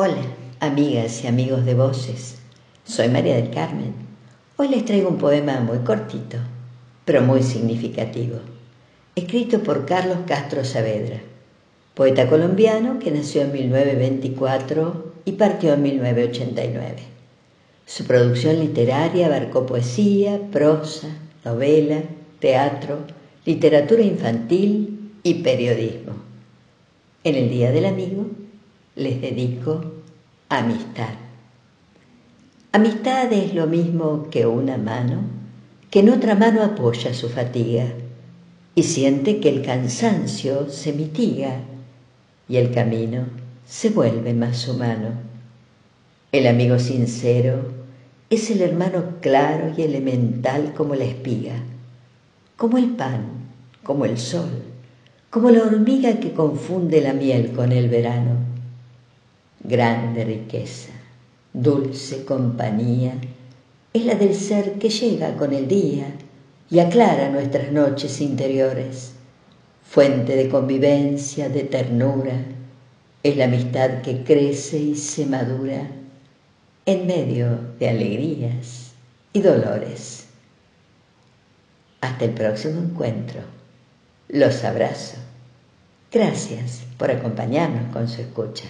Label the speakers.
Speaker 1: Hola, amigas y amigos de voces. Soy María del Carmen. Hoy les traigo un poema muy cortito, pero muy significativo, escrito por Carlos Castro Saavedra, poeta colombiano que nació en 1924 y partió en 1989. Su producción literaria abarcó poesía, prosa, novela, teatro, literatura infantil y periodismo. En el Día del Amigo les dedico amistad. Amistad es lo mismo que una mano que en otra mano apoya su fatiga y siente que el cansancio se mitiga y el camino se vuelve más humano. El amigo sincero es el hermano claro y elemental como la espiga, como el pan, como el sol, como la hormiga que confunde la miel con el verano grande riqueza, dulce compañía, es la del ser que llega con el día y aclara nuestras noches interiores, fuente de convivencia, de ternura, es la amistad que crece y se madura en medio de alegrías y dolores. Hasta el próximo encuentro. Los abrazo. Gracias por acompañarnos con su escucha.